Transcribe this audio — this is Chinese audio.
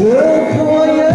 这破药。